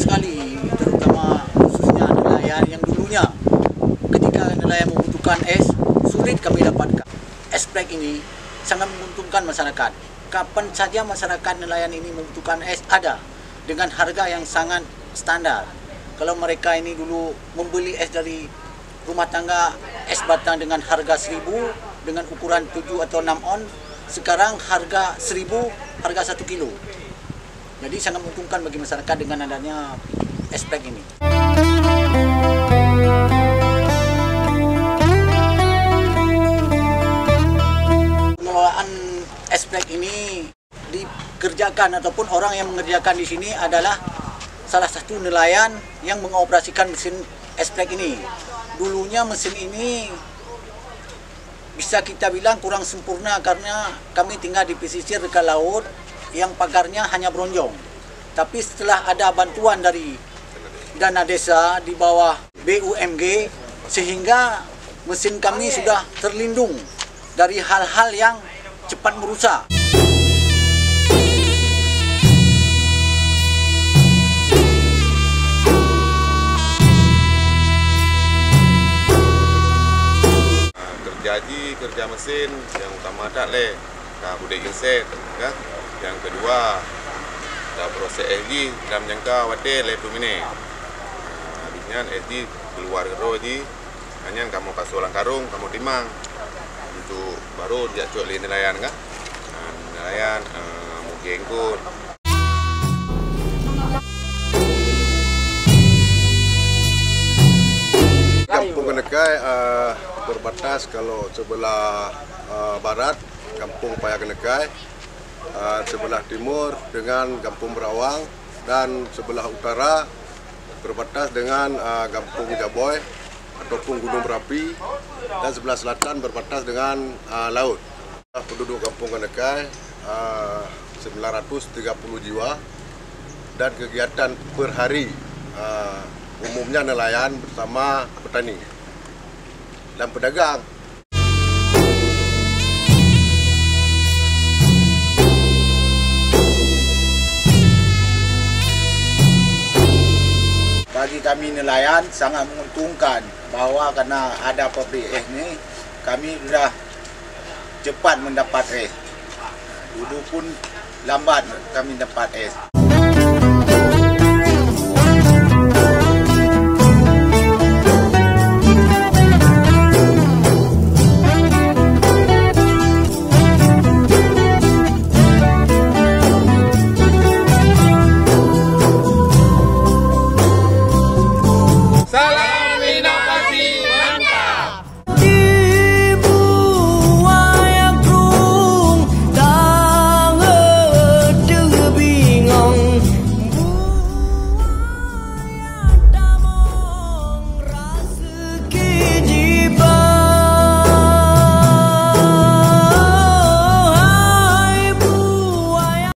sekali terutama khususnya nelayan yang dulunya. Ketika nelayan membutuhkan es sulit kami dapatkan. Es break ini sangat menguntungkan masyarakat. Kapan saja masyarakat nelayan ini membutuhkan es ada. Dengan harga yang sangat standar. Kalau mereka ini dulu membeli es dari rumah tangga es batang dengan harga 1000 dengan ukuran 7 atau 6 on sekarang harga 1000 harga 1 kilo. Jadi sangat menguntungkan bagi masyarakat dengan adanya esplek ini. Pengelolaan esplek ini dikerjakan ataupun orang yang mengerjakan di sini adalah salah satu nelayan yang mengoperasikan mesin esplek ini. Dulunya mesin ini bisa kita bilang kurang sempurna karena kami tinggal di pesisir dekat laut yang pagarnya hanya bronjong. Tapi setelah ada bantuan dari dana desa di bawah BUMG sehingga mesin kami sudah terlindung dari hal-hal yang cepat merusak. Kerja kerja mesin yang utama ada le, dah budek inset, kan? Yang kedua, dah proses LG dalam jangka wadah le pemine. Habisnya LG keluar gero ji, hanya kamu kasih ulang karung, kamu timang. Itu baru dia cuak le nelayan kan? Nelayan uh, mungkin ikut. Kampung Kenekai uh, berbatas kalau sebelah uh, barat Kampung Paya Kenekai, uh, sebelah timur dengan Kampung Berawang dan sebelah utara berbatas dengan uh, Kampung Jaboy ataupun Gunung Berapi dan sebelah selatan berbatas dengan uh, laut. Penduduk Kampung Kenekai uh, 930 jiwa dan kegiatan per hari uh, umumnya nelayan bersama petani dan pedagang. Kami nelayan sangat menguntungkan bahawa kerana ada pabrik es ni kami sudah cepat mendapat es. Dulu pun lambat kami dapat es.